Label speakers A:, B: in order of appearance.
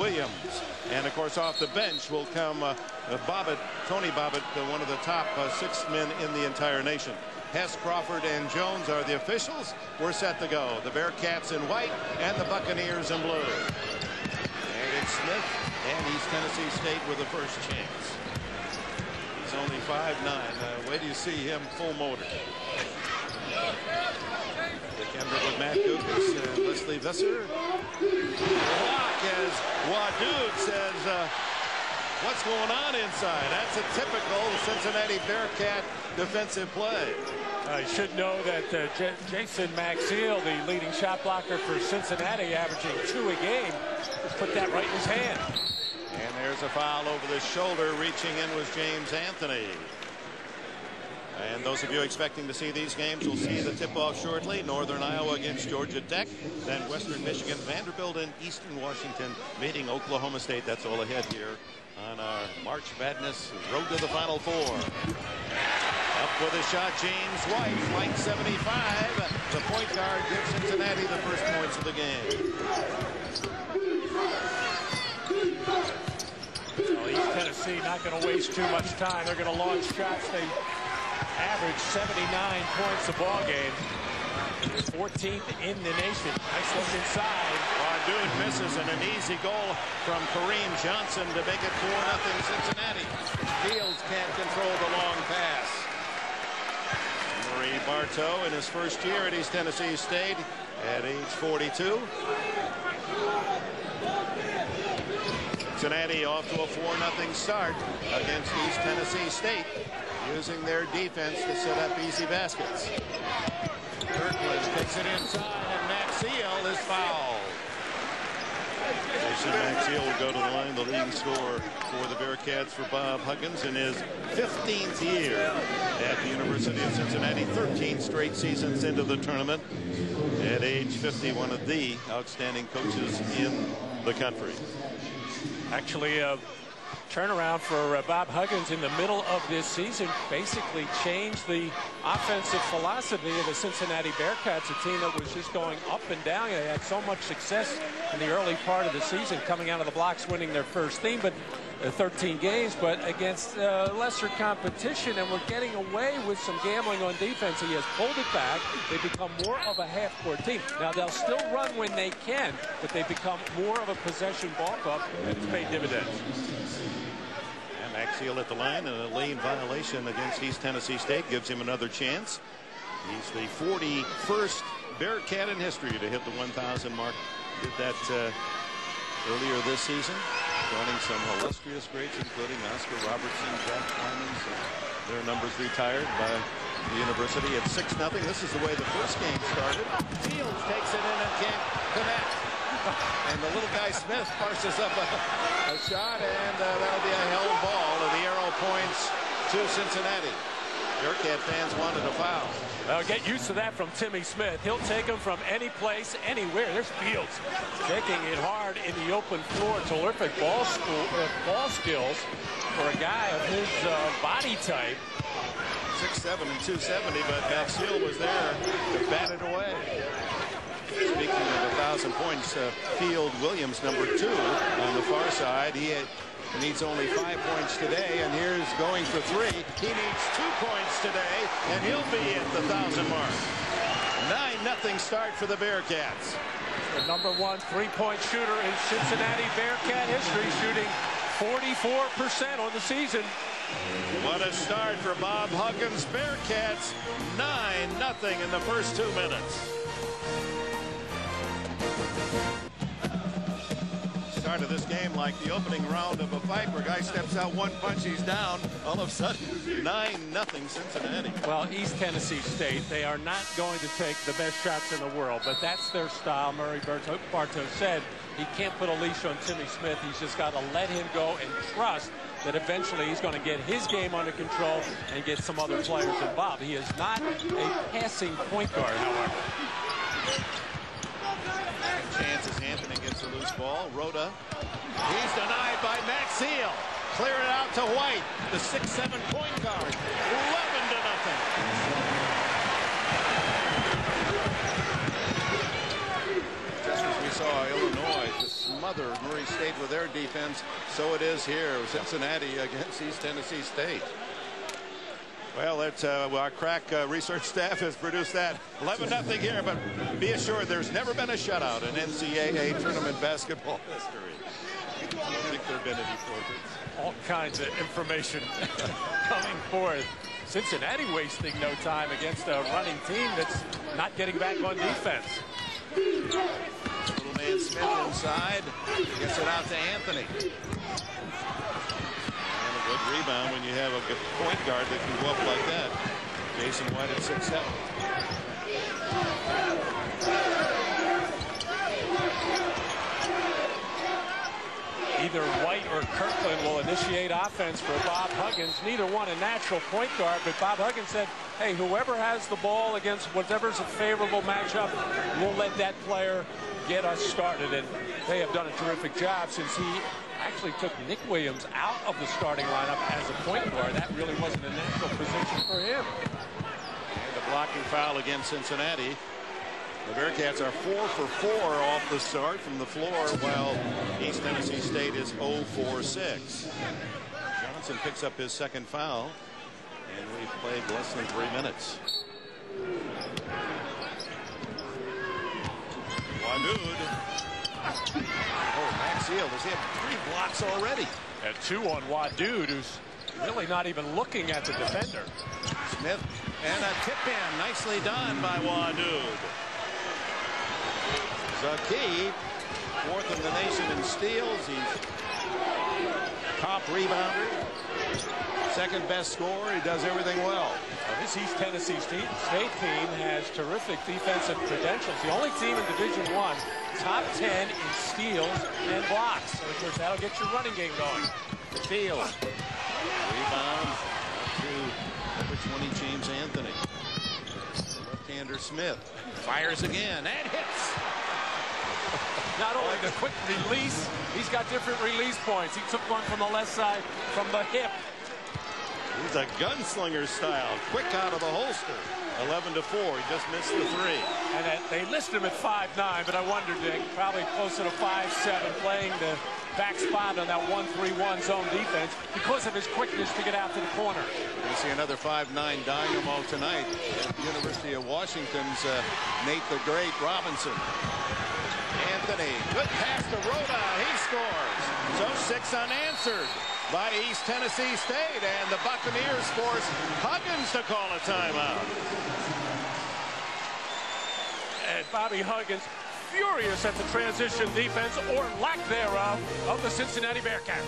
A: Williams. And of course, off the bench will come uh, Bobbitt, Tony Bobbitt, uh, one of the top uh, six men in the entire nation. Hess, Crawford, and Jones are the officials. We're set to go. The Bearcats in white and the Buccaneers in blue. And it's Smith and East Tennessee State with the first chance. He's only 5'9". Uh, wait till you see him full motor. Kendrick with Matt Guokas and Lesley Visser. Block as Wadood says, uh, what's going on inside? That's a typical Cincinnati Bearcat defensive play.
B: I should know that uh, Jason Maxiell, the leading shot blocker for Cincinnati, averaging two a game, put that right in his hand.
A: And there's a foul over the shoulder. Reaching in was James Anthony. And those of you expecting to see these games will see the tip-off shortly. Northern Iowa against Georgia Tech. Then Western Michigan, Vanderbilt, and Eastern Washington meeting Oklahoma State. That's all ahead here on our March Madness Road to the Final Four. Up with a shot, James White, flight 75. The point guard gives Cincinnati the first points of the game.
B: Well, East Tennessee not going to waste too much time. They're going to launch shots. They average 79 points a ball game. 14th in the nation. Nice look inside.
A: Wadood misses and an easy goal from Kareem Johnson to make it 4-0 Cincinnati. Fields can't control the long pass. Murray Bartow in his first year at East Tennessee State at age 42. Cincinnati off to a 4-0 start against East Tennessee State using their defense to set up easy baskets. Kirkland takes it inside, and Maxiell is fouled. Jason Maxiell will go to the line, the leading scorer for the Bearcats for Bob Huggins in his 15th year at the University of Cincinnati, 13 straight seasons into the tournament. At age 50, one of the outstanding coaches in the country.
B: Actually, uh, turnaround for uh, Bob Huggins in the middle of this season basically changed the offensive philosophy of the Cincinnati Bearcats, a team that was just going up and down. They had so much success in the early part of the season, coming out of the blocks, winning their first theme, but 13 games, but against uh, lesser competition, and we're getting away with some gambling on defense. He has pulled it back. They become more of a half-court team. Now, they'll still run when they can, but they become more of a possession ball club, and it's paid dividends.
A: Maxiell at the line and a lane violation against East Tennessee State gives him another chance. He's the 41st Bearcat in history to hit the 1,000 mark. Did that uh, earlier this season, joining some illustrious greats, including Oscar Robertson, Jack Clemens. Their numbers retired by the university at 6 0. This is the way the first game started. Fields takes it in and can't connect. And the little guy Smith parses up a, a shot, and uh, that'll be a held ball. And the arrow points to Cincinnati. Bearcat fans wanted a foul.
B: Well, get used to that from Timmy Smith. He'll take them from any place, anywhere. There's Fields taking it hard in the open floor. Terrific ball, school, uh, ball skills for a guy of his uh, body type.
A: 6'7 and 270, but Maxiell was there to bat it away. Speaking of 1,000 points, uh, Field Williams, number two on the far side. He had, needs only five points today, and here's going for three. He needs two points today, and he'll be at the 1,000 mark. 9-0 start for the Bearcats.
B: The number one three-point shooter in Cincinnati Bearcat history, shooting 44% on the season.
A: What a start for Bob Huggins. Bearcats 9-0 in the first two minutes. Start of this game like the opening round of a fight where a guy steps out one punch, he's down. All of a sudden, 9 nothing Cincinnati.
B: Well, East Tennessee State, they are not going to take the best shots in the world, but that's their style. Murray oh, Bartow said he can't put a leash on Timmy Smith. He's just got to let him go and trust that eventually he's going to get his game under control and get some other players involved. He is not a passing point guard, however.
A: Chances Anthony gets a loose ball. Rhoda. He's denied by Maxiell. Clear it out to White, the 6-7 point guard. 11 to nothing. Just as we saw Illinois just mother. Murray State with their defense. So it is here. Cincinnati against East Tennessee State. Well, that's uh, our crack uh, research staff has produced that 11 nothing here, but be assured there's never been a shutout in NCAA tournament basketball history. I don't think there have been any.
B: All kinds of information coming forth. Cincinnati wasting no time against a running team that's not getting back on defense.
A: Little man Smith inside. Gets it out to Anthony. Rebound when you have a point guard that can go up like that. Jason White at 6'7".
B: Either White or Kirkland will initiate offense for Bob Huggins. Neither one a natural point guard, but Bob Huggins said, hey, whoever has the ball against whatever's a favorable matchup, we'll let that player get us started. And they have done a terrific job since he actually took Nick Williams out of the starting lineup as a point guard. That really wasn't a natural position for him.
A: And a blocking foul against Cincinnati. The Bearcats are four for four off the start from the floor, while East Tennessee State is 0 for 6. Johnson picks up his second foul, and we've played less than three minutes. Wadood. Oh, Maxiell has hit three blocks already.
B: And two on Wadood, who's really not even looking at the defender.
A: Smith and a tip in. Nicely done by Wadood. Zakee, fourth in the nation in steals. He's top rebounder, second best scorer. He does everything well.
B: Well, this East Tennessee State, State team has terrific defensive credentials. The only team in Division One top 10 in steals and blocks. So, of course, that'll get your running game going.
A: Field. Rebound to number 20, James Anthony. Left-hander Smith fires again and hits.
B: Not only the quick release, he's got different release points. He took one from the left side from the hip.
A: He's a gunslinger style, quick out of the holster. 11 to 4. He just missed the three.
B: And uh, they list him at 5'9", but I wondered they probably closer to 5'7", playing the back spot on that 1-3-1 zone defense because of his quickness to get out to the corner.
A: We're going to see another 5'9 dynamo tonight at the University of Washington's uh, Nate the Great Robinson. Anthony, good pass to Rhoda. He scores. So six unanswered by East Tennessee State. And the Buccaneers force Huggins to call a timeout.
B: And Bobby Huggins furious at the transition defense or lack thereof of the Cincinnati Bearcats.